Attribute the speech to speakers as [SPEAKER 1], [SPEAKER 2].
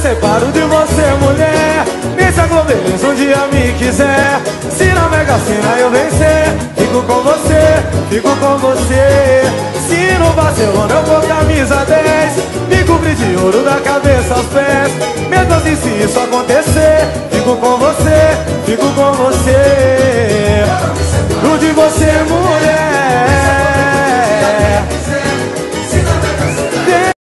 [SPEAKER 1] separo de você, mulher. Me se a Globeleza um dia me quiser. Se na Mega Sena eu vencer Fico com você, fico com você. Se no Barcelona eu vou camisa 10 Me cobrir de ouro da cabeça aos pés. Mesmo assim se isso acontecer Fico com você, fico com você. Grude você, mulher.